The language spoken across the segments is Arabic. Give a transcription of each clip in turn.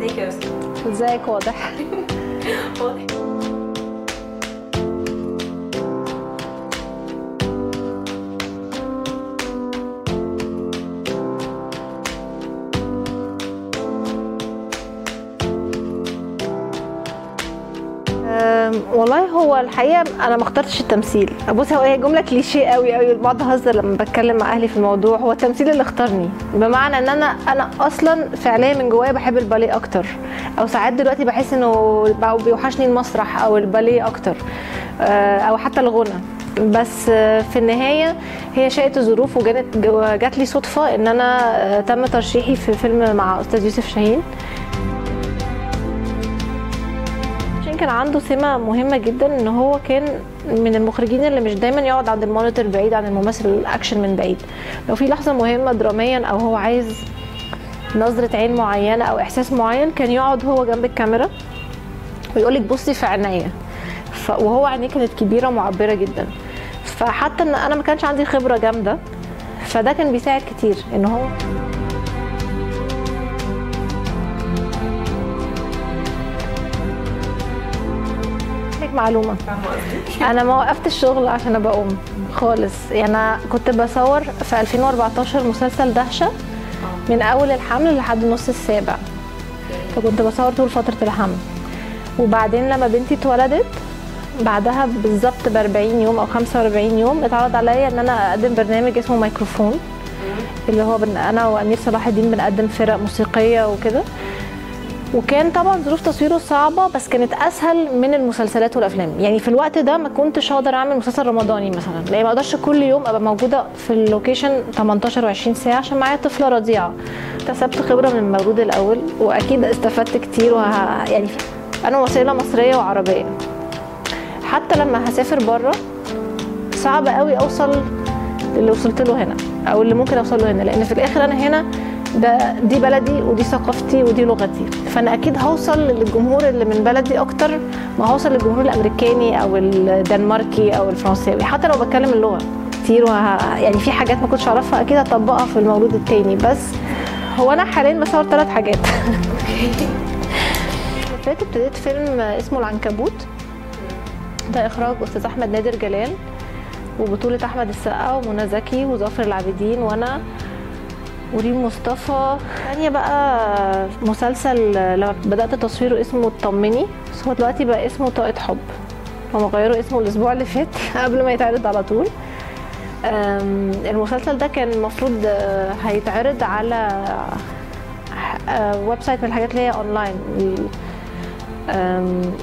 ازيك يا يوسف ازيك واضح واضح والله هو الحقيقة أنا ما اخترتش التمثيل. بص هو هي جملة كليشيه قوي قوي. بقعد اهزر لما بتكلم مع أهلي في الموضوع هو التمثيل اللي اختارني. بمعنى إن أنا أنا أصلا فعليا من جوايا بحب الباليه أكتر. أو ساعات دلوقتي بحس إنه بيوحشني المسرح أو الباليه أكتر. آه، أو حتى الغنى. بس في النهاية هي شاءت الظروف وجات جات لي صدفة إن أنا آه، تم ترشيحي في فيلم مع أستاذ يوسف شاهين. كان عنده سمة مهمة جدا إن هو كان من المخرجين اللي مش دايما يقعد عند ال monitor بعيد عن الممثل الأكشن من بعيد لو في لحظة مهمة دراميا أو هو عايز نظرة عين معينة أو إحساس معين كان يقعد هو جنب الكاميرا ويقول لك بصي في عينيا. وهو عينيه كانت كبيرة معبرة جدا فحتى إن أنا ما كانش عندي خبرة جامدة فده كان بيساعد كتير إن هو قصدي أنا ما وقفت الشغل عشان أبقى أم خالص. يعني أنا كنت بصور في 2014 مسلسل دهشة من أول الحمل لحد النص السابع. فكنت بصور طول فترة الحمل. وبعدين لما بنتي اتولدت بعدها بالظبط ب 40 يوم أو 45 يوم اتعرض عليا إن أنا أقدم برنامج اسمه ميكروفون اللي هو أنا وأمير صلاح الدين بنقدم فرق موسيقية وكده. وكان طبعا ظروف تصويره صعبة بس كانت أسهل من المسلسلات والأفلام. يعني في الوقت ده ما كنتش أقدر أعمل مسلسل رمضاني مثلا. لأن ما أقدرش كل يوم أبقى موجودة في ال location 18 و20 ساعة عشان معايا طفلة رضيعة. اكتسبت خبرة من المولود الأول وأكيد استفدت كتير وه... يعني أنا وسيلة مصرية وعربية. حتى لما هسافر بره صعب قوي أوصل للي وصلت له هنا أو اللي ممكن أوصل له هنا لأن في الآخر أنا هنا ده دي بلدي ودي ثقافتي ودي لغتي. فأنا أكيد هوصل للجمهور اللي من بلدي أكتر ما هوصل للجمهور الأمريكاني أو الدنماركي أو الفرنساوي. حتى لو بتكلم اللغة كتير وه... يعني في حاجات ما كنتش أعرفها أكيد هطبقها في المولود التاني. بس هو أنا حاليا بصور ثلاث حاجات. فات ابتديت فيلم اسمه العنكبوت. ده إخراج أستاذ أحمد نادر جلال وبطولة أحمد السقا ومنى زكي وظافر العابدين وأنا وريم مصطفى. تانية بقى مسلسل لما بدأت تصويره اسمه اطمني بس هو دلوقتي بقى اسمه طاقة حب. هم غيروا اسمه الأسبوع اللي فات قبل ما يتعرض على طول. المسلسل ده كان المفروض آه، هيتعرض على آه، website من الحاجات اللي هي اونلاين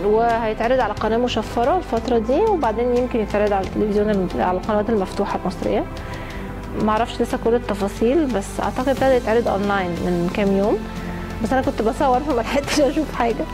وهيتعرض على قناة مشفرة الفترة دي وبعدين يمكن يتعرض على التلفزيون على القنوات المفتوحة المصرية. معرفش لسه كل التفاصيل بس أعتقد ابتدى يتعرض اونلاين من كام يوم. بس أنا كنت بصور فما لحقتش أشوف حاجة.